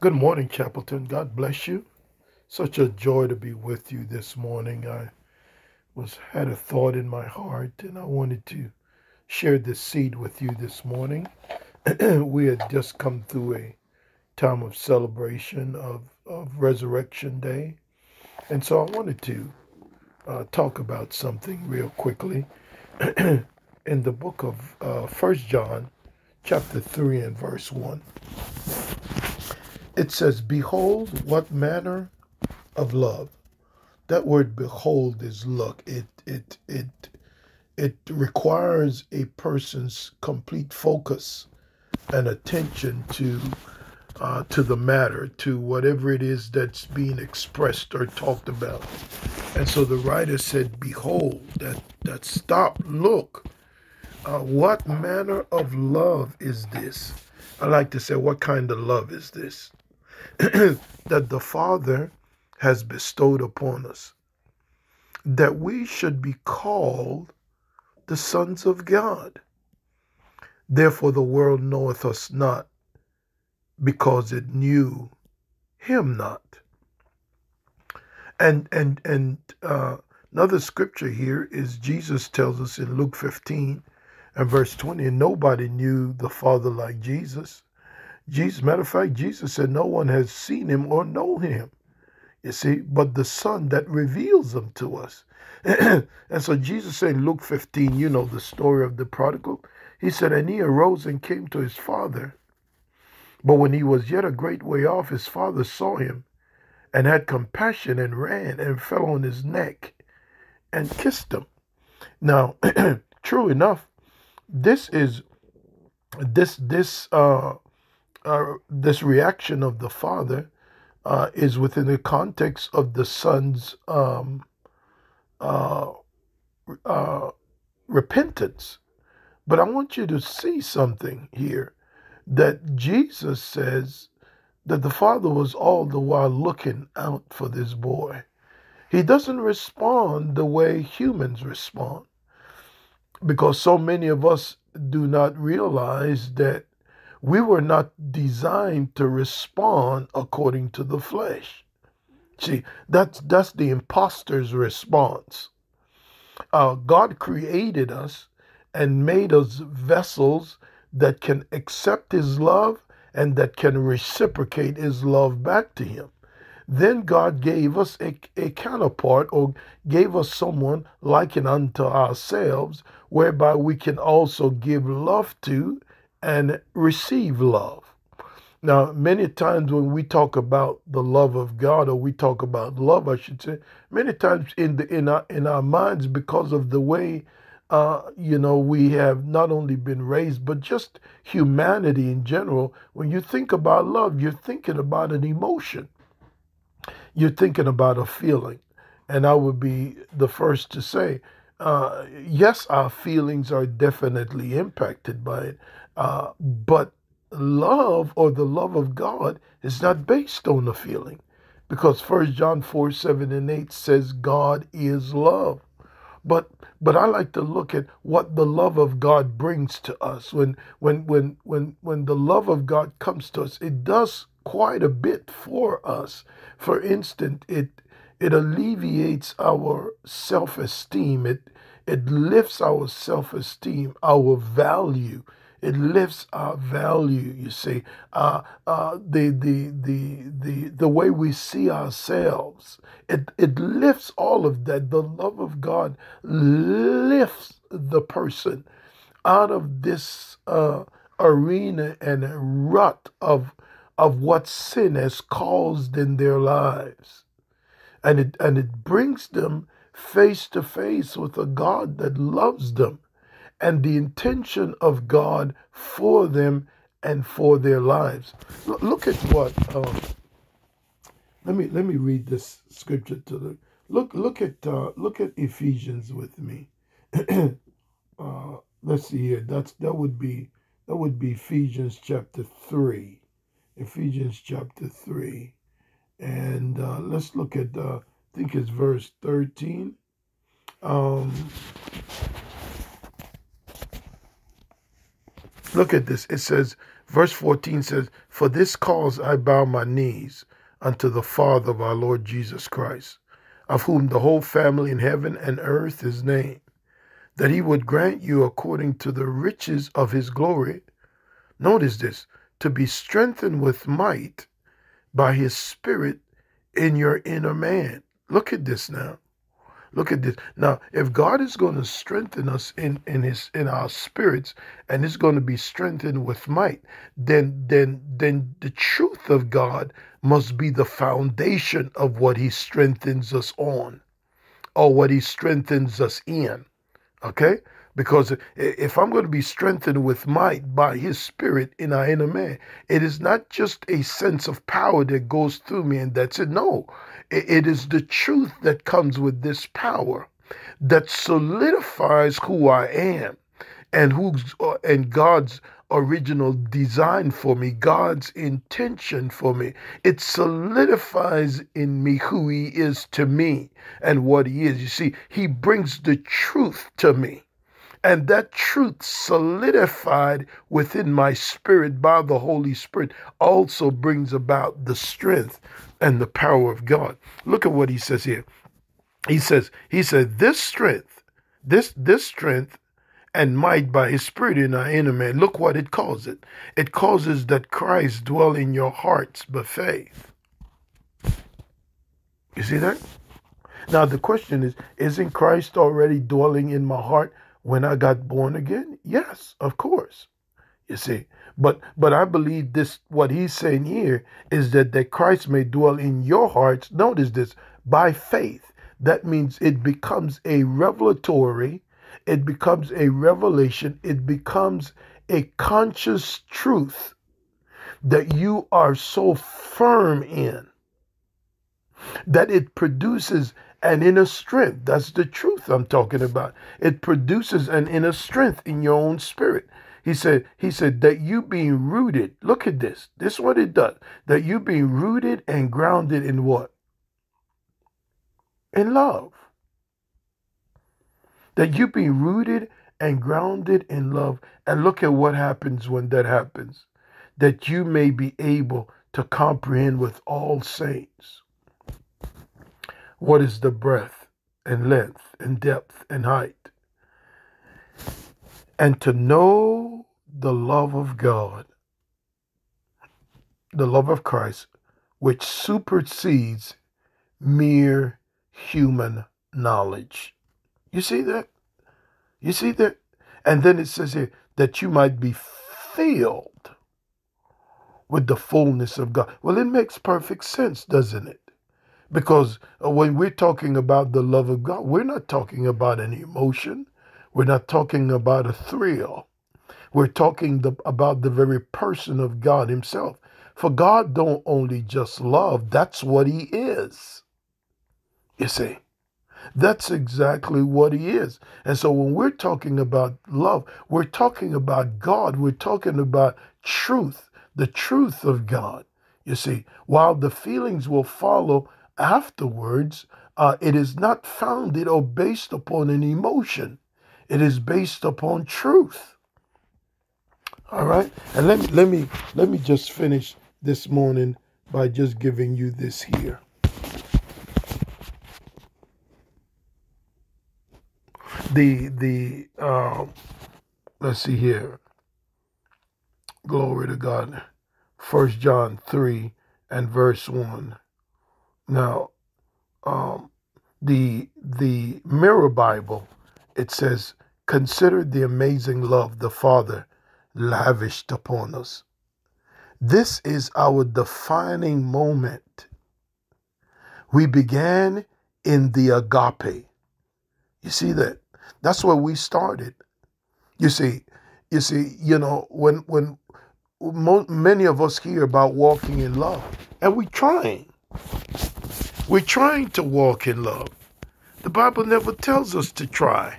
Good morning, Chapelton. God bless you. Such a joy to be with you this morning. I was had a thought in my heart, and I wanted to share this seed with you this morning. we had just come through a time of celebration of, of Resurrection Day, and so I wanted to uh, talk about something real quickly. in the book of uh, First John, chapter three and verse one it says, Behold, what manner of love. That word behold is look. It it it it requires a person's complete focus and attention to uh, to the matter, to whatever it is that's being expressed or talked about. And so the writer said, Behold, that that stop, look. Uh, what manner of love is this? I like to say, what kind of love is this? that the Father has bestowed upon us, that we should be called the sons of God. Therefore, the world knoweth us not, because it knew him not. And and and uh, another scripture here is Jesus tells us in Luke 15 and verse 20, and nobody knew the Father like Jesus. Jesus, matter of fact, Jesus said, No one has seen him or known him. You see, but the Son that reveals them to us. and so Jesus said in Luke 15, you know the story of the prodigal. He said, And he arose and came to his father. But when he was yet a great way off, his father saw him and had compassion and ran and fell on his neck and kissed him. Now, true enough, this is this this uh uh, this reaction of the father uh, is within the context of the son's um, uh, uh, repentance. But I want you to see something here that Jesus says that the father was all the while looking out for this boy. He doesn't respond the way humans respond because so many of us do not realize that we were not designed to respond according to the flesh. See, that's that's the impostor's response. Uh, God created us and made us vessels that can accept His love and that can reciprocate His love back to Him. Then God gave us a, a counterpart or gave us someone likened unto ourselves, whereby we can also give love to and receive love. Now, many times when we talk about the love of God, or we talk about love, I should say, many times in the in our in our minds, because of the way uh, you know we have not only been raised, but just humanity in general. When you think about love, you're thinking about an emotion. You're thinking about a feeling, and I would be the first to say, uh, yes, our feelings are definitely impacted by it, uh, but love or the love of God is not based on the feeling because First John 4 7 and 8 says God is love. But but I like to look at what the love of God brings to us. When when when when when the love of God comes to us, it does quite a bit for us. For instance, it it alleviates our self-esteem. It it lifts our self-esteem, our value. It lifts our value, you see, uh, uh, the, the, the, the, the way we see ourselves. It, it lifts all of that. The love of God lifts the person out of this uh, arena and rut of, of what sin has caused in their lives. And it, and it brings them face to face with a God that loves them and the intention of God for them and for their lives. L- look at what. Um, let me let me read this scripture to the look look at uh, look at Ephesians with me. uh, let's see here. That's that would be that would be Ephesians chapter three. Ephesians chapter three, and uh, let's look at uh, I think it's verse thirteen. Um, Look at this. It says, Verse 14 says, For this cause I bow my knees unto the Father of our Lord Jesus Christ, of whom the whole family in heaven and earth is named, that he would grant you according to the riches of his glory. Notice this to be strengthened with might by his Spirit in your inner man. Look at this now. Look at this. Now, if God is going to strengthen us in, in his in our spirits and it's going to be strengthened with might, then then then the truth of God must be the foundation of what he strengthens us on or what he strengthens us in. Okay? Because if I'm going to be strengthened with might by his spirit in our inner man, it is not just a sense of power that goes through me and that's it. No, it is the truth that comes with this power that solidifies who I am and who's uh, and God's original design for me, God's intention for me. It solidifies in me who he is to me and what he is. You see, he brings the truth to me. And that truth solidified within my spirit by the Holy Spirit also brings about the strength and the power of God. Look at what he says here. He says, he said, this strength, this this strength and might by his spirit in our inner man. Look what it calls it. It causes that Christ dwell in your hearts by faith. You see that? Now the question is, isn't Christ already dwelling in my heart when I got born again? Yes, of course. You see, but but I believe this what he's saying here is that that Christ may dwell in your hearts. Notice this by faith. That means it becomes a revelatory, it becomes a revelation, it becomes a conscious truth that you are so firm in that it produces an inner strength. That's the truth I'm talking about. It produces an inner strength in your own spirit. He said, he said that you being rooted, look at this. This is what it does. That you being rooted and grounded in what? In love. That you be rooted and grounded in love. And look at what happens when that happens. That you may be able to comprehend with all saints what is the breadth and length and depth and height, and to know the love of God, the love of Christ, which supersedes mere human knowledge. You see that? You see that? And then it says here that you might be filled with the fullness of God. Well, it makes perfect sense, doesn't it? Because uh, when we're talking about the love of God, we're not talking about an emotion. We're not talking about a thrill. We're talking the, about the very person of God himself. For God don't only just love, that's what he is. You see? That's exactly what he is. And so when we're talking about love, we're talking about God. We're talking about truth, the truth of God. You see, while the feelings will follow afterwards, uh, it is not founded or based upon an emotion. It is based upon truth. All right, and let me let me let me just finish this morning by just giving you this here. The the uh, let's see here. Glory to God. First John three and verse one. Now, um, the the Mirror Bible, it says, "Consider the amazing love the Father lavished upon us." This is our defining moment. We began in the agape. You see that? That's where we started. You see, you see, you know, when when many of us hear about walking in love, and we're trying. We're trying to walk in love. The Bible never tells us to try.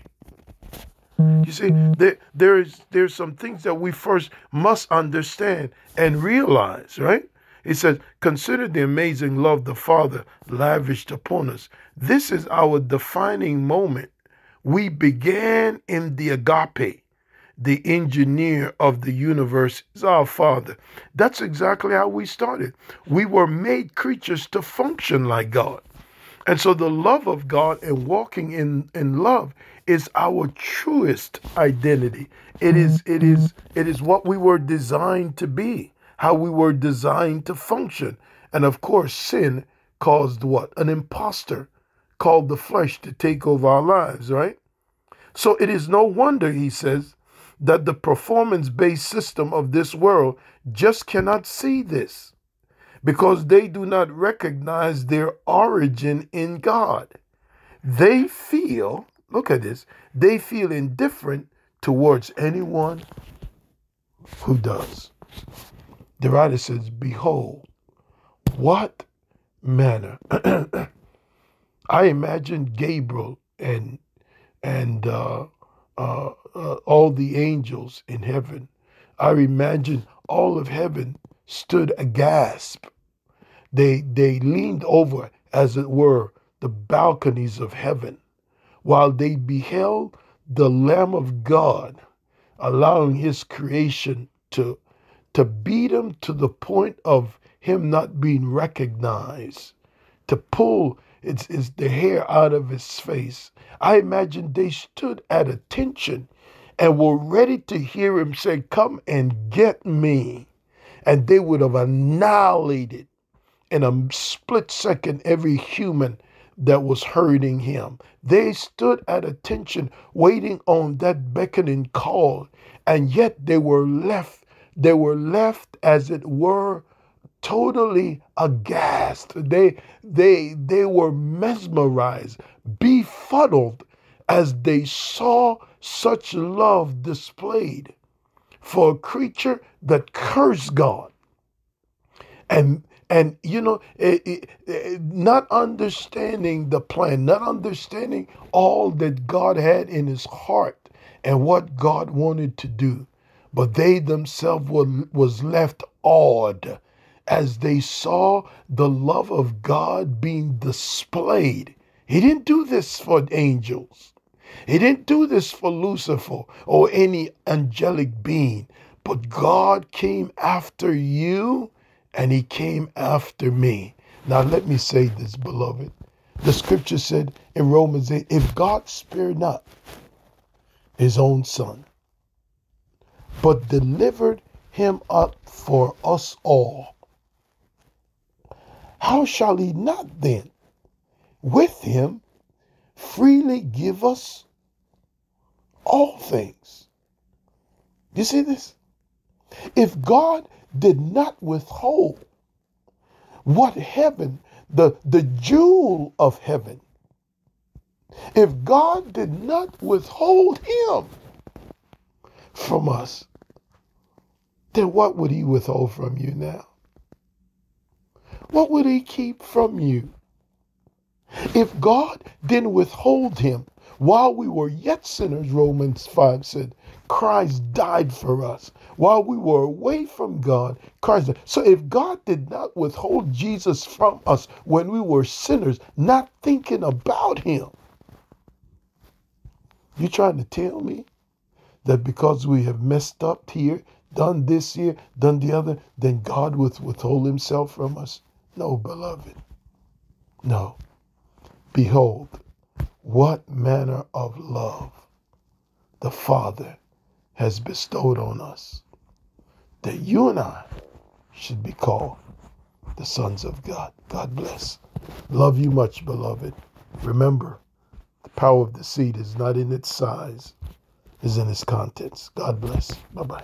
You see, there, there's there's some things that we first must understand and realize, right? It says, consider the amazing love the Father lavished upon us. This is our defining moment. We began in the agape. The engineer of the universe is our Father. That's exactly how we started. We were made creatures to function like God. And so the love of God and walking in, in love is our truest identity. It is mm-hmm. it is it is what we were designed to be, how we were designed to function. And of course, sin caused what? An impostor called the flesh to take over our lives, right? So it is no wonder, he says, that the performance based system of this world just cannot see this because they do not recognize their origin in God. They feel, look at this, they feel indifferent towards anyone who does. The writer says, Behold, what manner. I imagine Gabriel and and uh, uh, uh, all the angels in heaven. I imagine all of heaven stood aghast. They they leaned over, as it were, the balconies of heaven, while they beheld the Lamb of God, allowing His creation to to beat him to the point of him not being recognized, to pull it's, it's the hair out of his face. I imagine they stood at attention and were ready to hear him say, Come and get me. And they would have annihilated in a split second every human that was hurting him. They stood at attention, waiting on that beckoning call, and yet they were left, they were left, as it were, totally aghast. They they they were mesmerized, befuddled as they saw such love displayed for a creature that cursed God. And and you know, it, it, it, not understanding the plan, not understanding all that God had in his heart and what God wanted to do. But they themselves were was left awed as they saw the love of God being displayed. He didn't do this for angels. He didn't do this for Lucifer or any angelic being, but God came after you and he came after me. Now, let me say this, beloved. The scripture said in Romans 8 if God spared not his own son, but delivered him up for us all, how shall he not then with him freely give us all things? You see this? If God did not withhold what heaven, the, the jewel of heaven, if God did not withhold him from us, then what would he withhold from you now? What would he keep from you? If God didn't withhold him while we were yet sinners, Romans 5 said, Christ died for us. While we were away from God, Christ died. So if God did not withhold Jesus from us when we were sinners, not thinking about him, you trying to tell me that because we have messed up here, done this here, done the other, then God would withhold himself from us? No, beloved. No. Behold, what manner of love the Father has bestowed on us that you and I should be called the sons of God. God bless. Love you much, beloved. Remember, the power of the seed is not in its size, is in its contents. God bless. Bye bye.